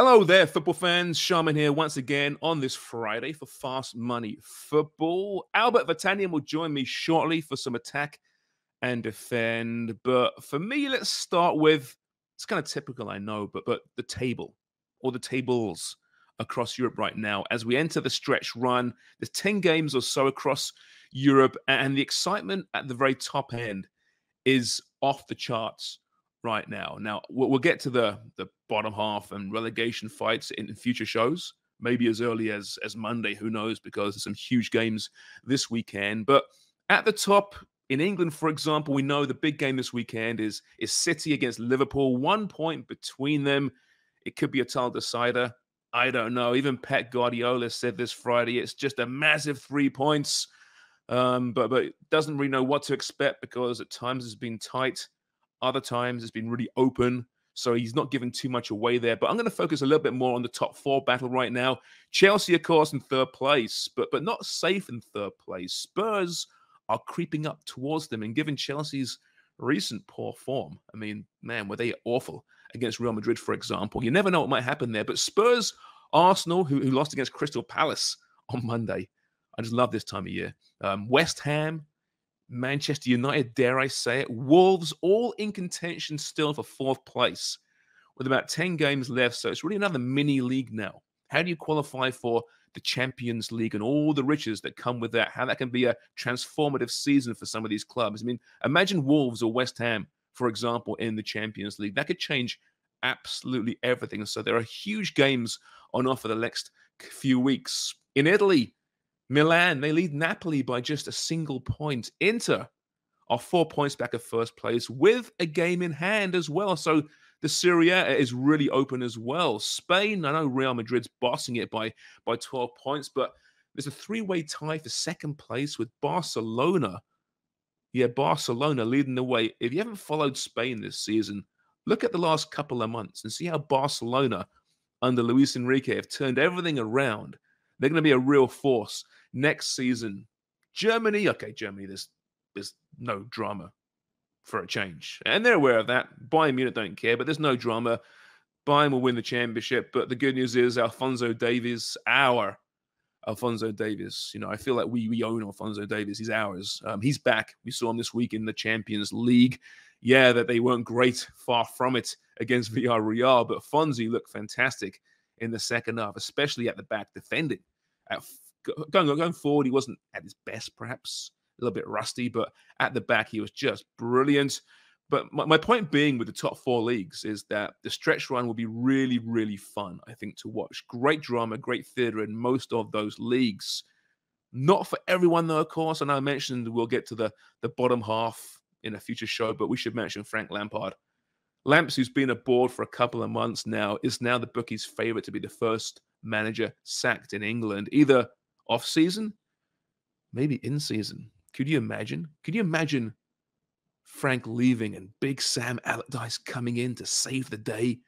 Hello there, football fans. Sharman here once again on this Friday for Fast Money Football. Albert Vartanian will join me shortly for some attack and defend. But for me, let's start with it's kind of typical, I know, but but the table or the tables across Europe right now as we enter the stretch run. There's 10 games or so across Europe, and the excitement at the very top end is off the charts right now. Now we'll, get to the the bottom half and relegation fights in, future shows, maybe as early as as Monday. Who knows? Because there's some huge games this weekend. But at the top in England, for example, we know the big game this weekend is is City against Liverpool. One point between them. It could be a title decider. I don't know. Even Pep Guardiola said this Friday it's just a massive three points. Um, but but doesn't really know what to expect because at times it's been tight. Other times it's been really open. So he's not giving too much away there. But I'm going to focus a little bit more on the top four battle right now. Chelsea, of course, in third place, but but not safe in third place. Spurs are creeping up towards them, and given Chelsea's recent poor form, I mean, man, were they awful against Real Madrid, for example? You never know what might happen there. But Spurs, Arsenal, who, who lost against Crystal Palace on Monday, I just love this time of year. Um, West Ham, Manchester United, dare I say it, Wolves, all in contention still for fourth place with about 10 games left. So it's really another mini league now. How do you qualify for the Champions League and all the riches that come with that? How that can be a transformative season for some of these clubs. I mean, imagine Wolves or West Ham, for example, in the Champions League. That could change absolutely everything. So there are huge games on offer the next few weeks. In Italy, Milan, they lead Napoli by just a single point. Inter are four points back of first place with a game in hand as well. So the Serie A is really open as well. Spain, I know Real Madrid's bossing it by, by 12 points, but there's a three way tie for second place with Barcelona. Yeah, Barcelona leading the way. If you haven't followed Spain this season, look at the last couple of months and see how Barcelona under Luis Enrique have turned everything around. They're going to be a real force next season. Germany, okay, Germany, there's there's no drama for a change. And they're aware of that. Bayern Munich don't care, but there's no drama. Bayern will win the championship. But the good news is Alphonso Davies, our Alphonso Davies. You know, I feel like we we own Alphonso Davies. He's ours. Um, he's back. We saw him this week in the Champions League. Yeah, that they weren't great, far from it against Villarreal, but Fonzie looked fantastic in the second half, especially at the back defending. At going going forward, he wasn't at his best, perhaps a little bit rusty, but at the back, he was just brilliant. But my, my point being with the top four leagues is that the stretch run will be really, really fun, I think, to watch. Great drama, great theatre in most of those leagues. Not for everyone, though, of course. And I mentioned we'll get to the, the bottom half in a future show, but we should mention Frank Lampard. Lamps, who's been aboard for a couple of months now, is now the bookie's favorite to be the first manager sacked in England, either off season, maybe in season. Could you imagine? Could you imagine Frank leaving and Big Sam Allardyce coming in to save the day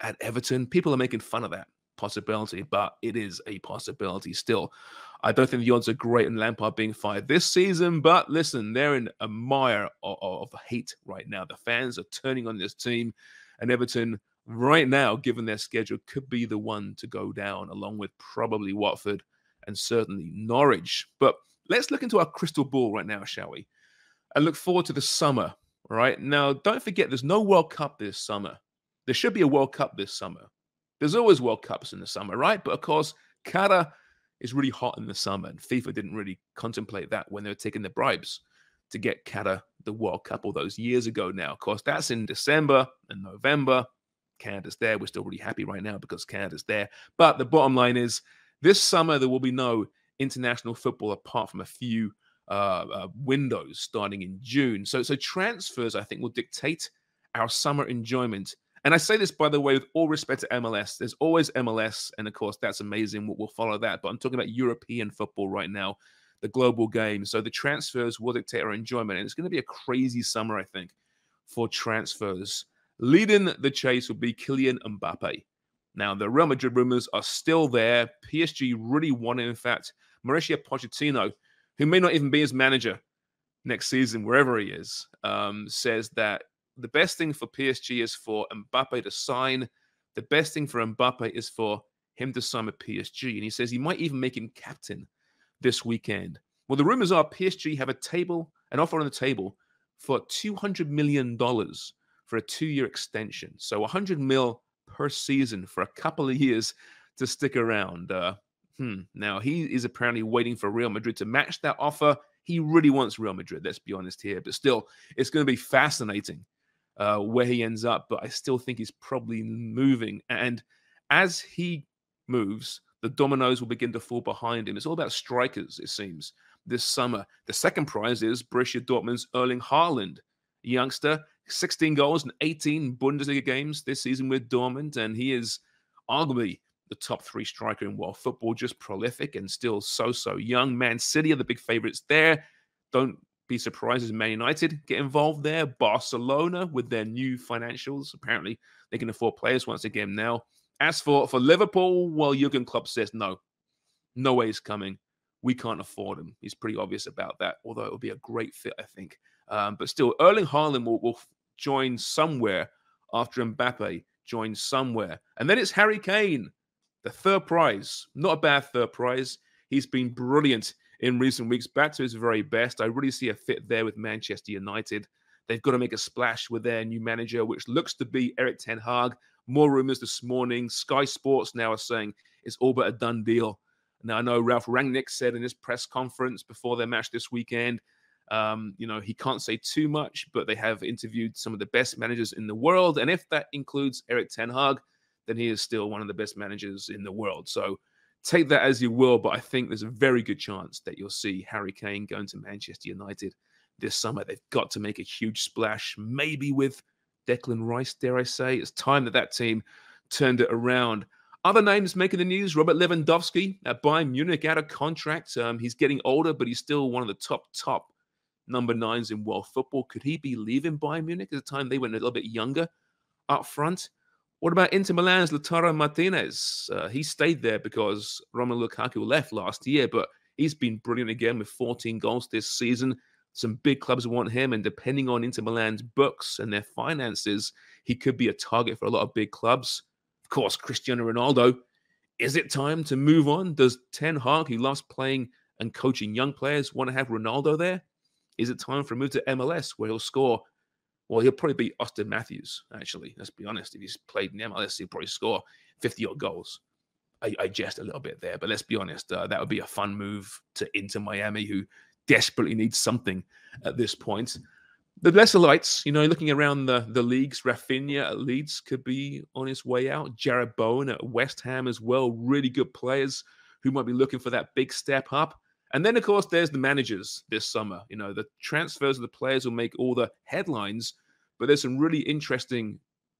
at Everton? People are making fun of that possibility, but it is a possibility still. I don't think the odds are great on Lampard being fired this season, but listen, they're in a mire of, of, hate right now. The fans are turning on this team, and Everton, right now, given their schedule, could be the one to go down, along with probably Watford and certainly Norwich. But let's look into our crystal ball right now, shall we? And look forward to the summer. Right now, don't forget there's no World Cup this summer. There should be a World Cup this summer. There's always World Cups in the summer, right? But of course, Qatar is really hot in the summer, and FIFA didn't really contemplate that when they were taking the bribes to get Qatar the World Cup all those years ago now. Of course, that's in December and November. Canada's there. We're still really happy right now because Canada's there. But the bottom line is this summer, there will be no international football apart from a few uh, uh, windows starting in June. So, so transfers, I think, will dictate our summer enjoyment. And I say this, by the way, with all respect to MLS. There's always MLS, and of course, that's amazing. We'll, we'll follow that. But I'm talking about European football right now, the global game. So the transfers will dictate our enjoyment. And it's going to be a crazy summer, I think, for transfers. Leading the chase will be Kylian Mbappe. Now, the Real Madrid rumors are still there. PSG really want it. In fact, Mauricio Pochettino, who may not even be his manager next season, wherever he is, um, says that the best thing for PSG is for Mbappe to sign, the best thing for Mbappe is for him to sign with PSG. And he says he might even make him captain this weekend. Well, the rumors are PSG have a table, an offer on the table for $200 million for a two year extension. So 100 mil per season for a couple of years to stick around. Uh, hmm. Now, he is apparently waiting for Real Madrid to match that offer. He really wants Real Madrid, let's be honest here. But still, it's going to be fascinating uh, where he ends up. But I still think he's probably moving. And as he moves, the dominoes will begin to fall behind him. It's all about strikers, it seems, this summer. The second prize is Borussia Dortmund's Erling Haaland, youngster, 16 goals and 18 Bundesliga games this season with Dortmund, and he is arguably the top three striker in world football, just prolific and still so, so young. Man City are the big favorites there. Don't be surprised as Man United get involved there. Barcelona with their new financials. Apparently, they can afford players once again now. As for, for Liverpool, well, Jurgen Klopp says no. No way he's coming. We can't afford him. He's pretty obvious about that, although it would be a great fit, I think. Um, but still, Erling Haaland will, will join somewhere after Mbappe joins somewhere. And then it's Harry Kane, the third prize. Not a bad third prize. He's been brilliant in recent weeks, back to his very best. I really see a fit there with Manchester United. They've got to make a splash with their new manager, which looks to be Erik Ten Hag. More rumors this morning. Sky Sports now are saying it's all but a done deal. Now, I know Ralph Rangnick said in his press conference before their match this weekend, um, you know, he can't say too much, but they have interviewed some of the best managers in the world. And if that includes Erik Ten Hag, then he is still one of the best managers in the world. So take that as you will, but I think there's a very good chance that you'll see Harry Kane going to Manchester United this summer. They've got to make a huge splash, maybe with Declan Rice, dare I say. It's time that that team turned it around. Other names making the news Robert Lewandowski at Bayern Munich out of contract. Um, he's getting older, but he's still one of the top, top number nines in world football. Could he be leaving Bayern Munich at the time they went a little bit younger up front? What about Inter Milan's Lautaro Martinez? Uh, he stayed there because Romelu Lukaku left last year, but he's been brilliant again with 14 goals this season. Some big clubs want him, and depending on Inter Milan's books and their finances, he could be a target for a lot of big clubs. Of course, Cristiano Ronaldo. Is it time to move on? Does Ten Hag, who loves playing and coaching young players, want to have Ronaldo there? Is it time for a move to MLS where he'll score? Well, he'll probably be Auston Matthews, actually. Let's be honest. If he's played in MLS, he'll probably score 50 odd goals. I, I jest a little bit there, but let's be honest. Uh, that would be a fun move to Inter Miami, who desperately needs something at this point. The lesser lights, you know, looking around the, the leagues, Raphinha at Leeds could be on his way out. Jarrod Bowen at West Ham as well. Really good players who might be looking for that big step up. And then, of course, there's the managers this summer. You know, the transfers of the players will make all the headlines, but there's some really interesting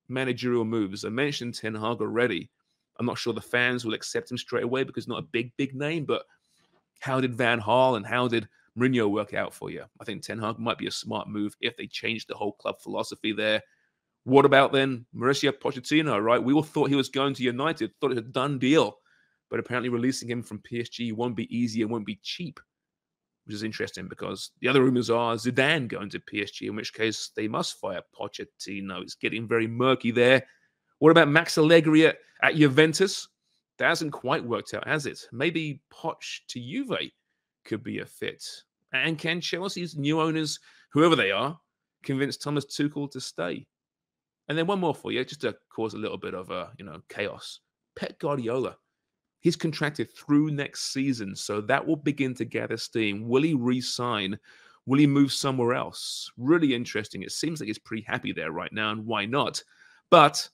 managerial moves. I mentioned Ten Hag already. I'm not sure the fans will accept him straight away because not a big, big name, but how did Van Gaal and how did Mourinho work out for you. I think Ten Hag might be a smart move if they change the whole club philosophy there. What about then Mauricio Pochettino, right? We all thought he was going to United, thought it was a done deal, but apparently releasing him from PSG won't be easy and won't be cheap, which is interesting because the other rumors are Zidane going to PSG, in which case they must fire Pochettino. It's getting very murky there. What about Max Allegri at, at Juventus? That hasn't quite worked out, has it? Maybe Poch to Juve could be a fit. And can Chelsea's new owners, whoever they are, convince Thomas Tuchel to stay? And then one more for you, just to cause a little bit of uh, you know chaos. Pep Guardiola, he's contracted through next season, so that will begin to gather steam. Will he re-sign? Will he move somewhere else? Really interesting. It seems like he's pretty happy there right now, and why not? But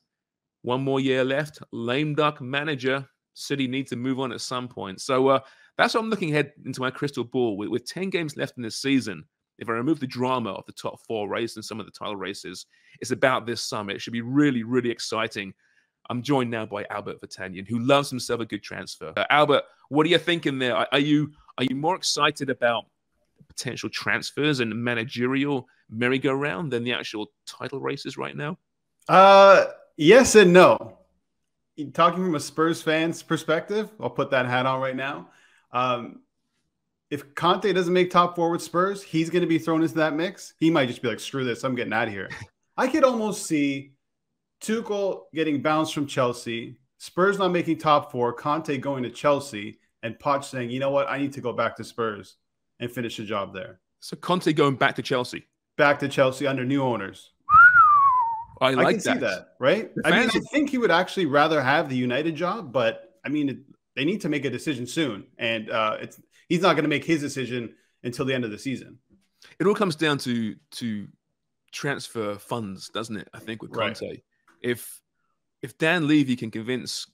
one more year left. Lame duck manager. City need to move on at some point. So uh, that's what I'm looking ahead into my crystal ball. With, with 10 games left in this season, if I remove the drama of the top four race and some of the title races, it's about this summer. It should be really, really exciting. I'm joined now by Albert Vartanian, who loves himself a good transfer. Uh, Albert, what are you thinking there? Are, are, you are you more excited about potential transfers and managerial merry-go-round than the actual title races right now? Uh, yes and no. Talking from a Spurs fan's perspective, I'll put that hat on right now. Um, if Conte doesn't make top four with Spurs, he's going to be thrown into that mix. He might just be like, screw this, I'm getting out of here. I could almost see Tuchel getting bounced from Chelsea, Spurs not making top four, Conte going to Chelsea, and Poch saying, you know what, I need to go back to Spurs and finish the job there. So Conte going back to Chelsea. Back to Chelsea under new owners. I like I can that. see that, right? I mean, I think he would actually rather have the United job, but I mean, it, they need to make a decision soon, and uh, it's he's not going to make his decision until the end of the season. It all comes down to to transfer funds, doesn't it? I think with Right. If if Dan Levy can convince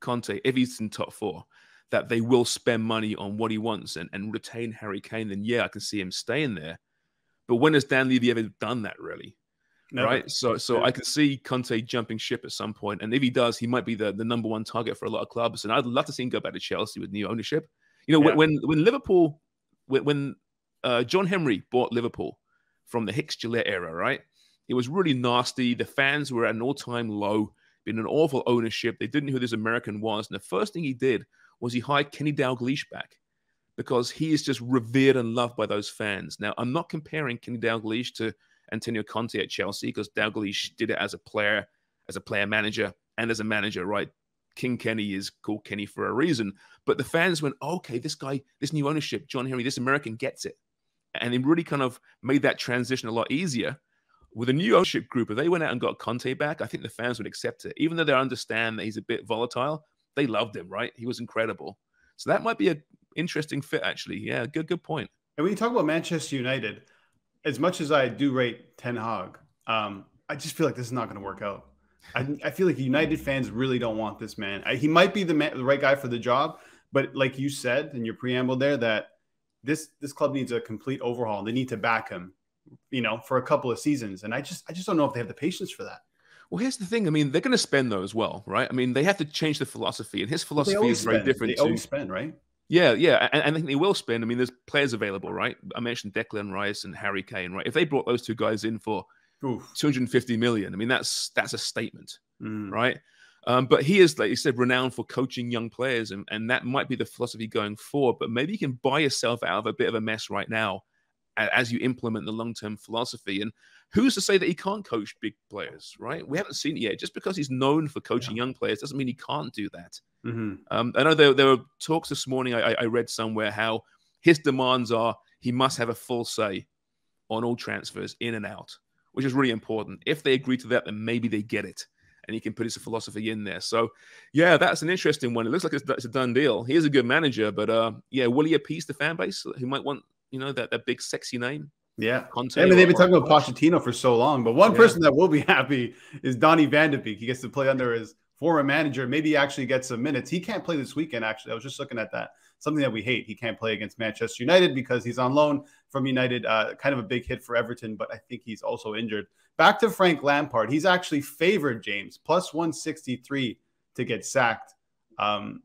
Conte, if he's in top four, that they will spend money on what he wants and, and retain Harry Kane, then yeah, I can see him staying there. But when has Dan Levy ever done that really? Never. Right. So so. I can see Conte jumping ship at some point. And if he does, he might be the, the number one target for a lot of clubs. And I'd love to see him go back to Chelsea with new ownership. You know, Yeah. when when when Liverpool when, when uh, John Henry bought Liverpool from the Hicks Gillett era, right? It was really nasty. The fans were at an all-time low, been an awful ownership. They didn't know who this American was. And the first thing he did was he hired Kenny Dalglish back because he is just revered and loved by those fans. Now, I'm not comparing Kenny Dalglish to Antonio Conte at Chelsea because Dalglish did it as a player, as a player manager, and as a manager, right? King Kenny is called Kenny for a reason. But the fans went, okay, this guy, this new ownership, John Henry, this American gets it. And it really kind of made that transition a lot easier. With a new ownership group, if they went out and got Conte back, I think the fans would accept it. Even though they understand that he's a bit volatile, they loved him, right? He was incredible. So that might be a interesting fit, actually. Yeah, good, good point. And when you talk about Manchester United, as much as I do rate Ten Hag, um, I just feel like this is not going to work out. I, I feel like United fans really don't want this man. I, he might be the man, the right guy for the job, but like you said in your preamble there, that this this club needs a complete overhaul. They need to back him, you know, for a couple of seasons. And I just I just don't know if they have the patience for that. Well, here's the thing. I mean, they're going to spend though as well, right? I mean, they have to change the philosophy, and his philosophy is very spend. different They to always spend, right? Yeah, yeah, and, and I think they will spend. I mean, there's players available, right? I mentioned Declan Rice and Harry Kane, right? If they brought those two guys in for Oof. 250 million, I mean, that's that's a statement, Mm. right? Um, but he is, like you said, renowned for coaching young players, and, and that might be the philosophy going forward. But maybe you can buy yourself out of a bit of a mess right now as you implement the long term philosophy. And who's to say that he can't coach big players, right? We haven't seen it yet. Just because he's known for coaching young players doesn't mean he can't do that. Mhm. Um, I know there, there were talks this morning. I, I read somewhere how his demands are he must have a full say on all transfers in and out, which is really important. If they agree to that, then maybe they get it, and he can put his philosophy in there. So, yeah, that's an interesting one. It looks like it's, it's a done deal. He is a good manager, but uh, yeah, will he appease the fan base who might want you know that that big sexy name? Yeah. Conte. I mean, they've been talking about Pochettino for so long, but one Yeah. person that will be happy is Donny Van de Beek. He gets to play under his former manager. Maybe he actually gets some minutes. He can't play this weekend, actually. I was just looking at that. Something that we hate. He can't play against Manchester United because he's on loan from United. Uh, kind of a big hit for Everton, but I think he's also injured. Back to Frank Lampard. He's actually favored James, plus 163 to get sacked. Um,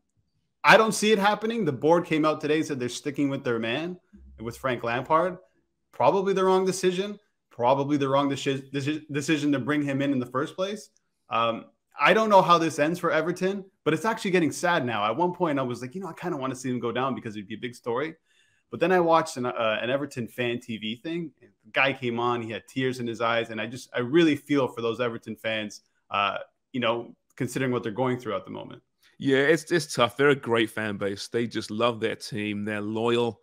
I don't see it happening. The board came out today and said they're sticking with their man, with Frank Lampard. Probably the wrong decision. Probably the wrong deci- deci- decision to bring him in in the first place. Um, I don't know how this ends for Everton, but it's actually getting sad now. At one point, I was like, you know, I kind of want to see him go down because it'd be a big story. But then I watched an, uh, an Everton fan TV thing. The guy came on, he had tears in his eyes, and I just, I really feel for those Everton fans. Uh, you know, considering what they're going through at the moment. Yeah, it's it's tough. They're a great fan base. They just love their team. They're loyal,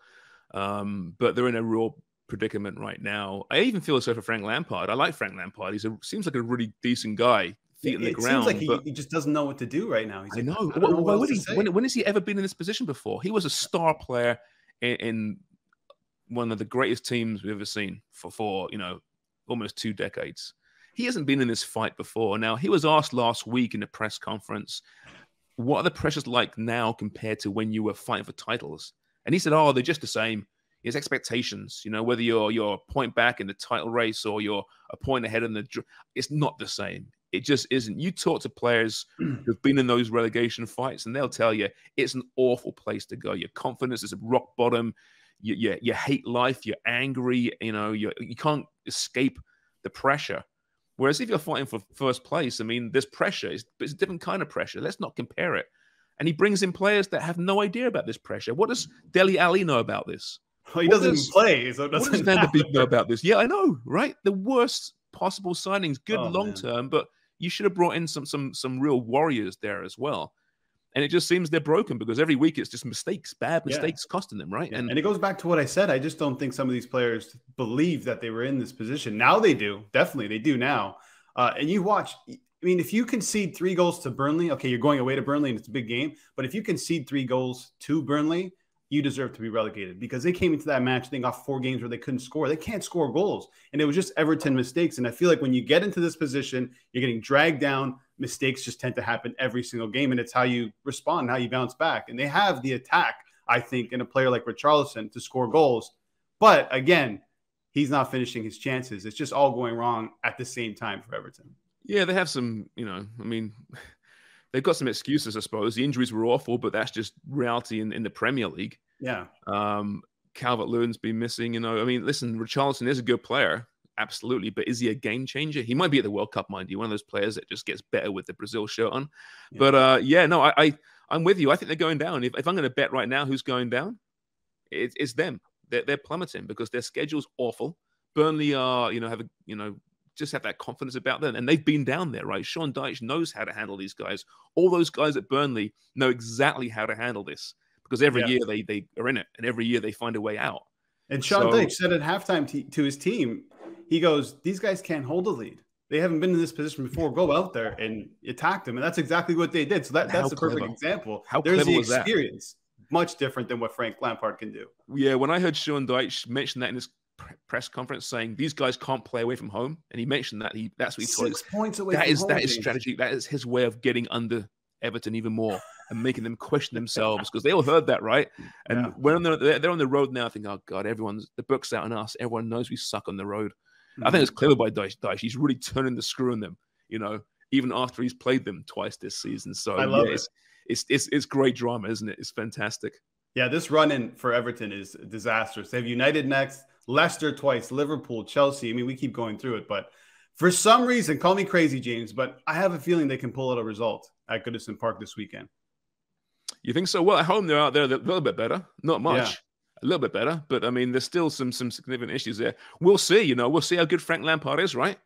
um, but they're in a real predicament right now. I even feel sorry for Frank Lampard. I like Frank Lampard. He seems like a really decent guy, feet in the it ground. seems like he, he just doesn't know what to do right now. He's I like, know. I don't Why- know why what would he- when, when has he ever been in this position before? He was a star player in, in one of the greatest teams we've ever seen for for you know almost two decades. He hasn't been in this fight before. Now he was asked last week in a press conference, "What are the pressures like now compared to when you were fighting for titles?" And he said, "Oh, they're just the same. His expectations, you know, whether you're you're a point back in the title race or you're a point ahead in the, it's not the same. It just isn't. You talk to players who've been in those relegation fights, and they'll tell you it's an awful place to go. Your confidence is at rock bottom. You, you, you hate life. You're angry. You know, you, you can't escape the pressure. Whereas if you're fighting for first place, I mean, there's pressure. It's, it's a different kind of pressure. Let's not compare it. And he brings in players that have no idea about this pressure. What does Dele Alli know about this? Well, he What doesn't does- even play, so it What does doesn't Van matter. Know about this? Yeah, I know, right? The worst possible signings, good Oh, long term, but you should have brought in some some some real warriors there as well. And it just seems they're broken because every week it's just mistakes, bad mistakes yeah. costing them, right? Yeah. And, and it goes back to what I said. I just don't think some of these players believe that they were in this position. Now they do. Definitely, they do now. Uh, and you watch, I mean, if you concede three goals to Burnley, okay, you're going away to Burnley and it's a big game. But if you concede three goals to Burnley, you deserve to be relegated because they came into that match, they got four games where they couldn't score. They can't score goals. And it was just Everton mistakes. And I feel like when you get into this position, you're getting dragged down. Mistakes just tend to happen every single game. And it's how you respond, how you bounce back. And they have the attack, I think, in a player like Richarlison to score goals. But again, he's not finishing his chances. It's just all going wrong at the same time for Everton. Yeah, they have some, you know, I mean, they've got some excuses, I suppose. The injuries were awful, but that's just reality in, in the Premier League. Yeah. Um, Calvert Lewin's been missing. You know, I mean, listen, Richarlison is a good player, absolutely, but is he a game changer? He might be at the World Cup, mind you, one of those players that just gets better with the Brazil shirt on. Yeah. But uh, yeah, no, I, I I'm with you. I think they're going down. If, if I'm going to bet right now, who's going down? It, it's them. They're, they're plummeting because their schedule's awful. Burnley are, you know, have a, you know, just have that confidence about them. And they've been down there, right? Sean Dyche knows how to handle these guys. All those guys at Burnley know exactly how to handle this because every yeah. year they they are in it, and every year they find a way out. And Sean so, Dyche said at halftime t- to his team, he goes, "These guys can't hold a lead. They haven't been in this position before. Go out there and attack them." And that's exactly what they did. So that, that's a perfect example. How There's the experience. Much different than what Frank Lampard can do. Yeah, when I heard Sean Dyche mention that in his press conference saying these guys can't play away from home, and he mentioned that he that's what he Six told points away. That is home, that is strategy. That is his way of getting under Everton even more and making them question themselves because they all heard that, right? And yeah. when they're, they're on the road now, I think, oh God, everyone's the book's out on us. Everyone knows we suck on the road. Mm-hmm. I think it's clever by Dyche. Dyche. He's really turning the screw on them, you know, even after he's played them twice this season. So I love yeah, it. It's, it's, it's, it's great drama, isn't it? It's fantastic. Yeah, this run in for Everton is disastrous. They have United next, Leicester twice, Liverpool, Chelsea. I mean, we keep going through it, but for some reason, call me crazy, James, but I have a feeling they can pull out a result at Goodison Park this weekend. You think so? Well, at home they're out there a little bit better, not much. Yeah. A little bit better, but I mean, there's still some some significant issues there. We'll see. You know, we'll see how good Frank Lampard is, right?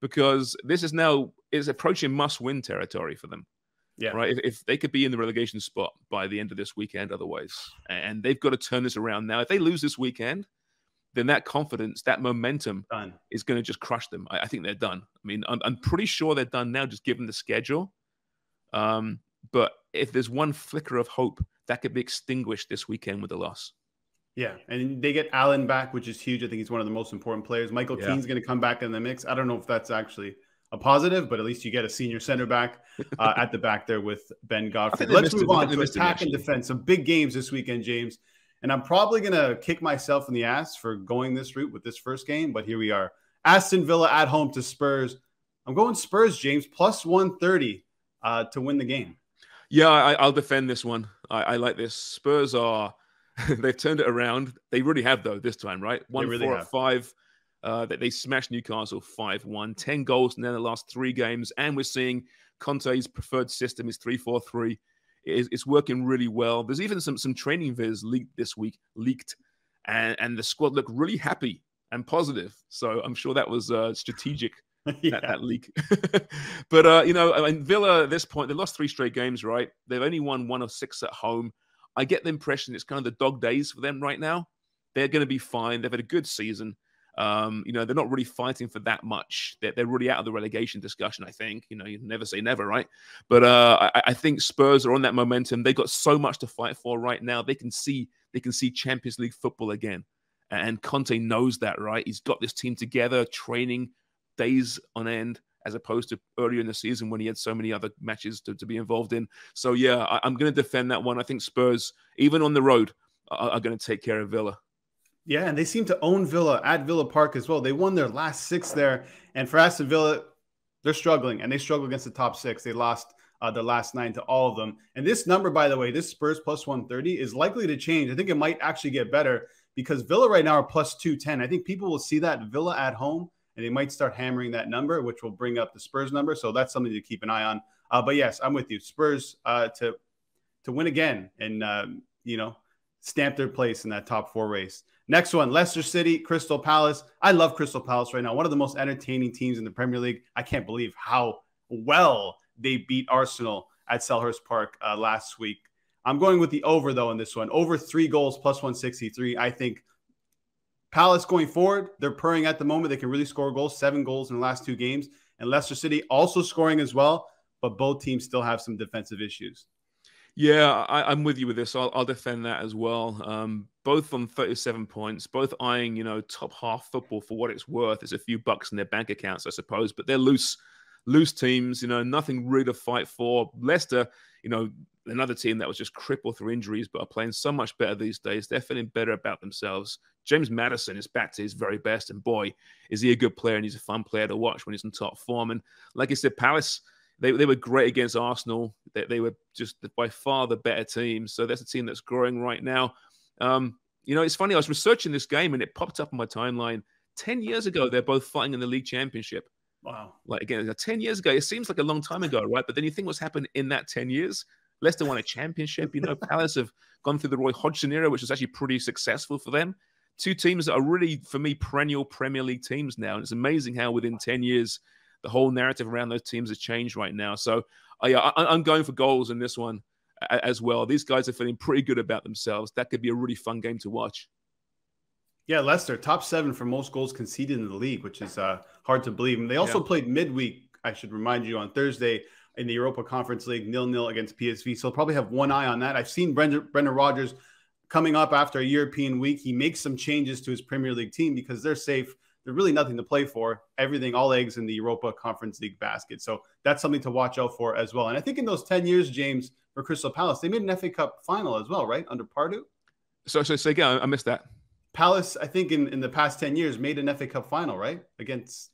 Because this is now is approaching must-win territory for them. Yeah. Right. If, if, they could be in the relegation spot by the end of this weekend, otherwise, and they've got to turn this around now. If they lose this weekend, then that confidence, that momentum done. is going to just crush them. I, I, think they're done. I mean, I'm, I'm pretty sure they're done now, just given the schedule. Um, but if there's one flicker of hope, that could be extinguished this weekend with a loss. Yeah, and they get Allan back, which is huge. I think he's one of the most important players. Michael yeah. Keane's going to come back in the mix. I don't know if that's actually a positive, but at least you get a senior center back uh, at the back there with Ben Godfrey. Let's move on to attack and defense. Some big games this weekend, James. And I'm probably going to kick myself in the ass for going this route with this first game, but here we are. Aston Villa at home to Spurs. I'm going Spurs, James, plus 130 uh, to win the game. Yeah, I, will defend this one. I, I, like this. Spurs are they've turned it around. They really have though this time, right? One really four have. five. Uh, that they smashed Newcastle 5 1, 10 goals in the last three games. And we're seeing Conte's preferred system is 3 4 3. It's working really well. There's even some some training vids leaked this week, leaked, and, and the squad looked really happy and positive. So I'm sure that was uh, strategic yeah. that, that, leak. but uh, you know, I mean, Villa at this point they lost three straight games. Right, they've only won one of six at home. I get the impression it's kind of the dog days for them right now. They're going to be fine. They've had a good season. Um, you know, they're not really fighting for that much. They're, they're really out of the relegation discussion, I think. You know, you never say never, right? But uh, I, I, think Spurs are on that momentum. They've got so much to fight for right now. They can see they can see Champions League football again. And Conte knows that, right? He's got this team together, training days on end, as opposed to earlier in the season when he had so many other matches to, to be involved in. So yeah, I, am going to defend that one. I think Spurs, even on the road, are, are going to take care of Villa. Yeah, and they seem to own Villa at Villa Park as well. They won their last six there, and for Aston Villa, they're struggling, and they struggle against the top six. They lost uh, the last nine to all of them. And this number, by the way, this Spurs plus 130 is likely to change. I think it might actually get better because Villa right now are plus 210. I think people will see that Villa at home and they might start hammering that number, which will bring up the Spurs number. So that's something to keep an eye on. Uh, but yes, I'm with you. Spurs uh, to to win again and um, you know stamp their place in that top four race. Next one, Leicester City, Crystal Palace. I love Crystal Palace right now. One of the most entertaining teams in the Premier League. I can't believe how well they beat Arsenal at Selhurst Park uh, last week. I'm going with the over though in this one. Over three goals plus 163. I think Palace going forward, they're purring at the moment. They can really score goals, seven goals in the last two games. And Leicester City also scoring as well, but both teams still have some defensive issues. Yeah, I, am with you with this. I'll, I'll defend that as well. Um, both on 37 points, both eyeing, you know, top half football for what it's worth. It's a few bucks in their bank accounts, I suppose, but they're loose, loose teams, you know, nothing really to fight for. Leicester, you know, another team that was just crippled through injuries, but are playing so much better these days. They're feeling better about themselves. James Maddison is back to his very best, and boy, is he a good player and he's a fun player to watch when he's in top form. And like I said, Palace they, they were great against Arsenal. They, they were just by far the better team. So that's a team that's growing right now. Um, you know, it's funny. I was researching this game and it popped up on my timeline. Ten years ago, they're both fighting in the league championship. Wow! Like again, ten years ago, it seems like a long time ago, right? But then you think what's happened in that ten years. Leicester won a championship. You know, Palace have gone through the Roy Hodgson era, which was actually pretty successful for them. Two teams that are really, for me, perennial Premier League teams now. And it's amazing how within 10 years, the whole narrative around those teams has changed right now. So uh, yeah, I, am going for goals in this one as well. These guys are feeling pretty good about themselves. That could be a really fun game to watch. Yeah, Leicester top seven for most goals conceded in the league, which is uh, hard to believe. And they also yeah. played midweek. I should remind you on Thursday in the Europa Conference League, nil nil against PSV. So probably have one eye on that. I've seen Brendan, Brendan Rodgers coming up after a European week. He makes some changes to his Premier League team because they're safe there's really nothing to play for. Everything, all eggs in the Europa Conference League basket. So that's something to watch out for as well. And I think in those 10 years, James, for Crystal Palace, they made an FA Cup final as well, right? Under Pardew? So, so say again, I missed that. Palace, I think in, in the past 10 years, made an FA Cup final, right? Against,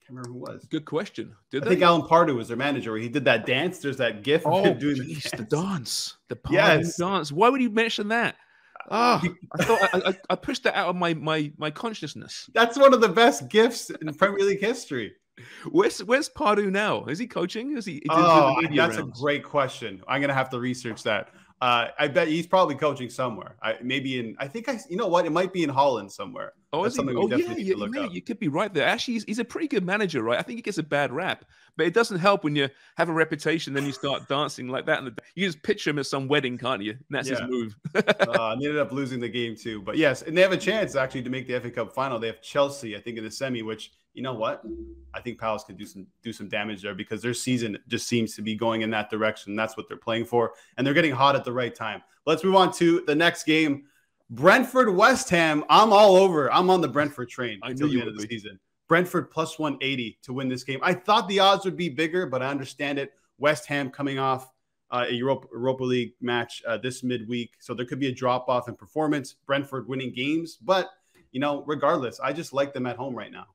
I can't remember who was. Good question. Did I they? think Alan Pardew was their manager where he did that dance. There's that gif oh, him doing geez, the, dance. the dance. The yes. dance. Why would you mention that? Oh, I thought I, I, pushed that out of my my my consciousness. That's one of the best gifts in Premier League history. Where's Where's Pardew now? Is he coaching? Is he? Oh, that's rounds? a great question. I'm gonna have to research that. Uh, I bet he's probably coaching somewhere. I, maybe in, I think I, you know what, it might be in Holland somewhere. Oh, That's something oh, yeah, yeah, you, you could be right there. Actually, he's, he's, a pretty good manager, right? I think he gets a bad rap, but it doesn't help when you have a reputation, then you start dancing like that. And you just picture him at some wedding, can't you? And that's yeah. his move. uh, and they ended up losing the game too. But yes, and they have a chance actually to make the FA Cup final. They have Chelsea, I think, in the semi, which you know what? I think Palace can do some do some damage there because their season just seems to be going in that direction. That's what they're playing for, and they're getting hot at the right time. Let's move on to the next game. Brentford West Ham. I'm all over. I'm on the Brentford train until the end of the be. season. Brentford plus 180 to win this game. I thought the odds would be bigger, but I understand it. West Ham coming off uh, a Europa, Europa League match uh, this midweek, so there could be a drop off in performance. Brentford winning games, but you know, regardless, I just like them at home right now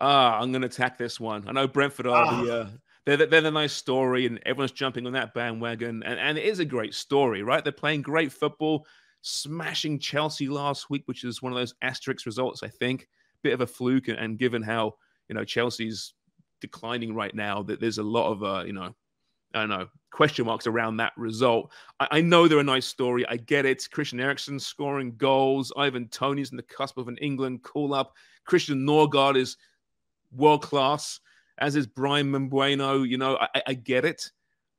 ah, I'm going to attack this one. I know Brentford are ah. the. Uh, they're, they're the nice story, and everyone's jumping on that bandwagon. And, and it is a great story, right? They're playing great football, smashing Chelsea last week, which is one of those asterisk results, I think. Bit of a fluke, and, and given how you know Chelsea's declining right now, that there's a lot of uh, you know I don't know, question marks around that result. I, I, know they're a nice story. I get it. Christian Eriksen scoring goals. Ivan Toney's in the cusp of an England call up. Christian Nørgaard is world class, as is Bryan Mbeumo. You know, I, I get it.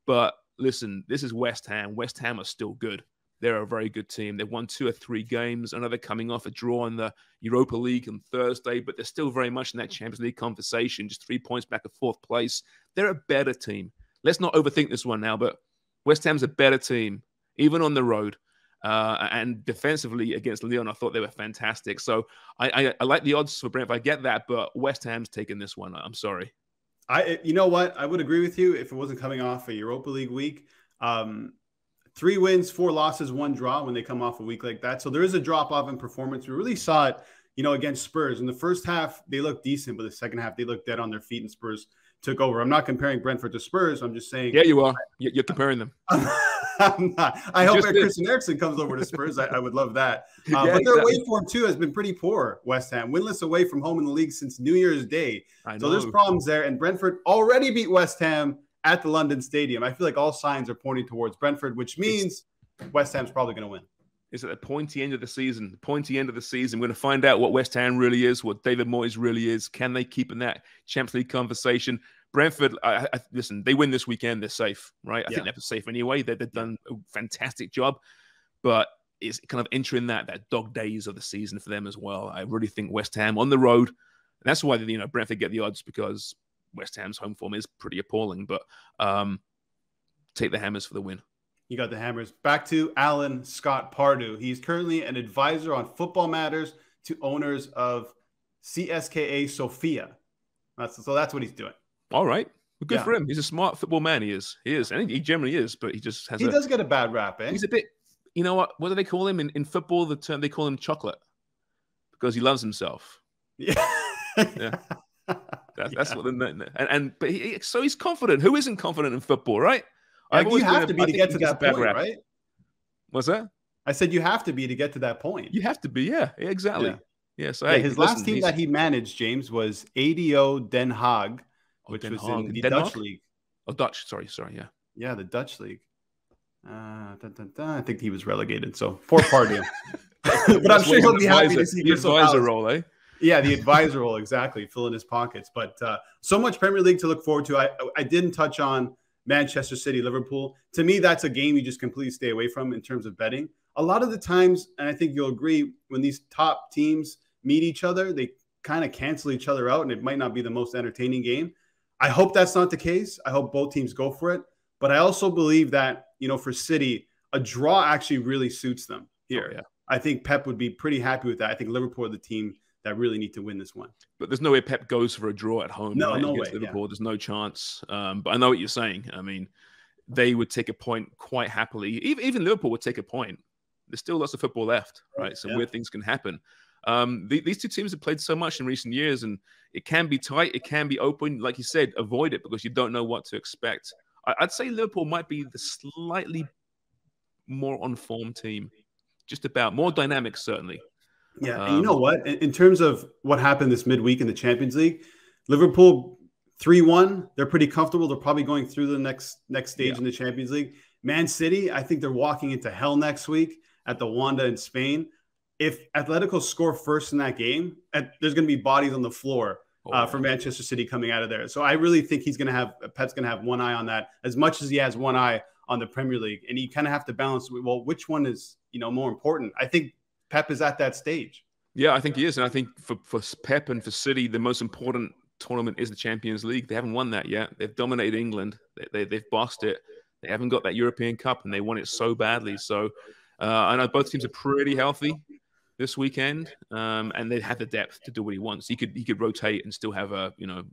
But listen, this is West Ham. West Ham are still good. They're a very good team. They've won two or three games. I know they're coming off a draw in the Europa League on Thursday, but they're still very much in that Champions League conversation, just three points back of fourth place. They're a better team. Let's not overthink this one now, but West Ham's a better team, even on the road. Uh, and defensively against Lyon, I thought they were fantastic. So I, I, I like the odds for Brentford. I get that, but West Ham's taking this one. I'm sorry. I, you know what? I would agree with you if it wasn't coming off a Europa League week. Um, three wins, four losses, one draw when they come off a week like that. So there is a drop off in performance. We really saw it, you know, against Spurs. In the first half, they looked decent, but the second half, they looked dead on their feet, and Spurs took over. I'm not comparing Brentford to Spurs. I'm just saying. Yeah, you are. You're comparing them. I'm not. I hope that Christian Eriksen comes over to Spurs. I, I would love that. Uh, yeah, but their exactly. away form too has been pretty poor. West Ham winless away from home in the league since New Year's Day. So there's problems there. And Brentford already beat West Ham at the London Stadium. I feel like all signs are pointing towards Brentford, which means West Ham's probably going to win. Is at the pointy end of the season. The pointy end of the season. We're going to find out what West Ham really is, what David Moyes really is. Can they keep in that Champions League conversation? Brentford, I, I, listen, they win this weekend, they're safe, right? I Yeah. think they're safe anyway. They, they've done a fantastic job, but it's kind of entering that that dog days of the season for them as well. I really think West Ham on the road, and that's why you know Brentford get the odds because West Ham's home form is pretty appalling. But um, take the Hammers for the win. You got the hammers. Back to Alan Scott Pardew. He's currently an advisor on football matters to owners of CSKA Sofia. That's, so that's what he's doing. All right, well, good Yeah. for him. He's a smart football man. He is. He is, and he generally is. But he just has He a. does get a bad rap, eh? He's a bit. You know what? What do they call him in, in football? The term they call him chocolate because he loves himself. Yeah. Yeah. That, That's what the and, and but he, so he's confident. Who isn't confident in football, right? Like, you have a- to be I to get to that point, rap. right? What's that? I said you have to be to get to that point. You have to be, yeah, exactly. Yeah. Yeah. so hey, his listen, last team that he managed, James, was ADO Den Haag, which Den was Haag. in the Denmark? Dutch league. Oh, Dutch. Sorry, sorry. Yeah. Yeah, the Dutch league. Uh. I think he was relegated. So poor Pardew. but I'm sure he'll be happy to see the advisor role, eh? Yeah, the advisor role exactly, filling his pockets. But uh, so much Premier League to look forward to. I I didn't touch on Manchester City, Liverpool. To me, that's a game you just completely stay away from in terms of betting. A lot of the times, and I think you'll agree, when these top teams meet each other, they kind of cancel each other out, and it might not be the most entertaining game. I hope that's not the case. I hope both teams go for it. But I also believe that you know, for City, a draw actually really suits them here. Oh, yeah. I think Pep would be pretty happy with that. I think Liverpool are the team that really need to win this one. But there's no way Pep goes for a draw at home. No, right, no against way, yeah. Liverpool. There's no chance. Um, but I know what you're saying. I mean, they would take a point quite happily. Even, even Liverpool would take a point. There's still lots of football left, right? So Yeah. weird things can happen. Um, the, these two teams have played so much in recent years, and it can be tight. It can be open. Like you said, avoid it because you don't know what to expect. I, I'd say Liverpool might be the slightly more on form team, just about more dynamic, certainly. Yeah, and you know Um, what? In, in terms of what happened this midweek in the Champions League, Liverpool three one. They're pretty comfortable. They're probably going through the next next stage Yeah. in the Champions League. Man City, I think they're walking into hell next week at the Wanda in Spain. If Atletico score first in that game, there's going to be bodies on the floor uh, Oh, for Manchester City coming out of there. So I really think he's going to have Pep's going to have one eye on that as much as he has one eye on the Premier League, and you kind of have to balance. Well, which one is you know more important? I think Pep is at that stage. Yeah, I think he is, and I think for for Pep and for City, the most important tournament is the Champions League. They haven't won that yet. They've dominated England. They, they they've bossed it. They haven't got that European Cup, and they want it so badly. So uh, I know both teams are pretty healthy this weekend, um, and they have the depth to do what he wants. He could he could rotate and still have a you know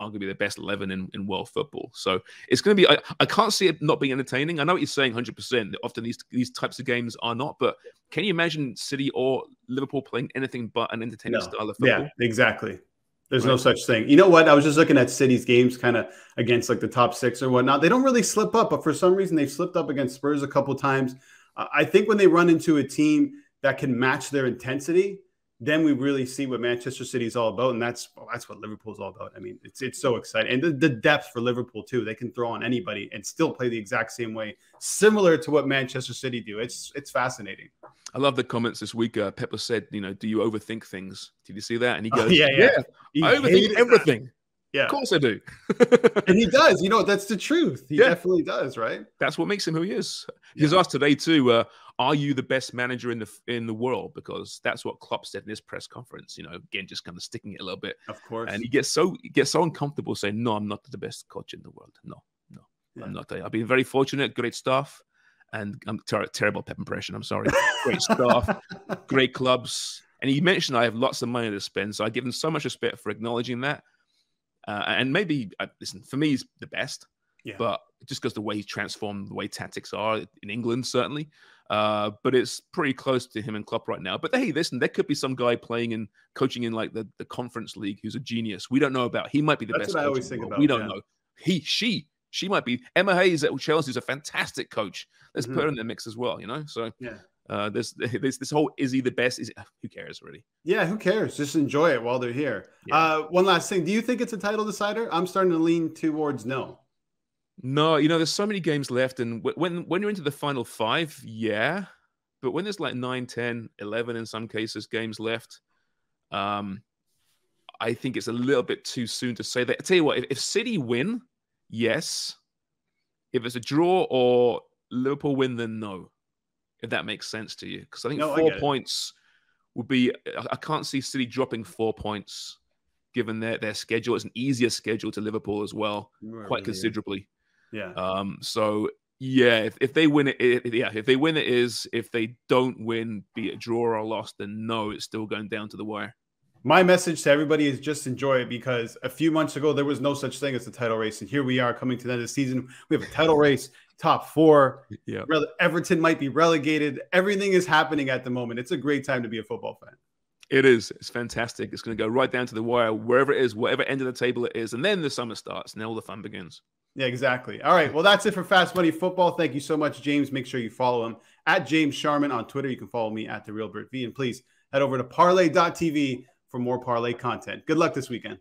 arguably the best eleven in, in world football. So it's going to be. I, I can't see it not being entertaining. I know what you're saying, hundred percent. That often these these types of games are not, but can you imagine City or Liverpool playing anything but an entertaining No. style of football? Yeah, exactly. There's no such thing. You know what? I was just looking at City's games kind of against like the top six or whatnot. They don't really slip up, but for some reason they've slipped up against Spurs a couple times. I think when they run into a team that can match their intensity, then we really see what Manchester City is all about, and that's well, that's what Liverpool's all about. I mean, it's it's so exciting, and the, the depth for Liverpool too. They can throw on anybody and still play the exact same way, similar to what Manchester City do. It's it's fascinating. I love the comments this week. Uh, Pepper said, "You know, do you overthink things? Did you see that?" And he Oh, goes, yeah, yeah. I hated overthink that. everything. Yeah. Of course I do. and he does. You know, that's the truth. He Yeah. definitely does, right? That's what makes him who he is. He was asked today too. Uh, are you the best manager in the in the world? Because that's what Klopp said in his press conference. You know, again, just kind of sticking it a little bit. Of course. And he gets so he gets so uncomfortable saying, "No, I'm not the best coach in the world. No, no, Yeah. I'm not. I've been very fortunate, great staff, and I'm ter- terrible pep impression. I'm sorry. Great staff, great clubs." And he mentioned I have lots of money to spend, so I give him so much respect for acknowledging that. Uh, and maybe uh, listen for me, he's the best. Yeah. But just because the way he's transformed the way tactics are in England, certainly. Uh, but it's pretty close to him and Klopp right now. But hey, listen, there could be some guy playing and coaching in like the, the conference league who's a genius. We don't know about. He might be the That's best. what I always in think about, We don't yeah. know. He, she, she might be. Emma Hayes at Chelsea is a fantastic coach. Let's Mhm. put her in the mix as well. You know, so Yeah. uh, this this this whole is he the best? Is who cares really? Yeah, who cares? Just enjoy it while they're here. Yeah. Uh, one last thing. Do you think it's a title decider? I'm starting to lean towards no. No, you know, there's so many games left, and when when you're into the final five, yeah, but when there's like 9, 10, 11 in some cases games left, um, I think it's a little bit too soon to say that. I tell you what, if, if City win, yes. If it's a draw or Liverpool win, then no. If that makes sense to you, because I think No, I four it. points would be. I- I can't see City dropping four points, given their their schedule. It's an easier schedule to Liverpool as well, quite considerably. Yeah. Um, so yeah, if, if they win it, it, yeah, if they win it is. If they don't win, be it draw or loss, then no, it's still going down to the wire. My message to everybody is just enjoy it because a few months ago there was no such thing as a title race, and here we are coming to the end of the season. We have a title race, top four. Yeah. Everton might be relegated. Everything is happening at the moment. It's a great time to be a football fan. It is. It's fantastic. It's going to go right down to the wire, wherever it is, whatever end of the table it is, and then the summer starts, and all the fun begins. Yeah, exactly. All right. Well, that's it for Fast Money Football. Thank you so much, James. Make sure you follow him at James Sharman on Twitter. You can follow me at the Real Bert V, and please head over to Parlay.tv for more parlay content. Good luck this weekend.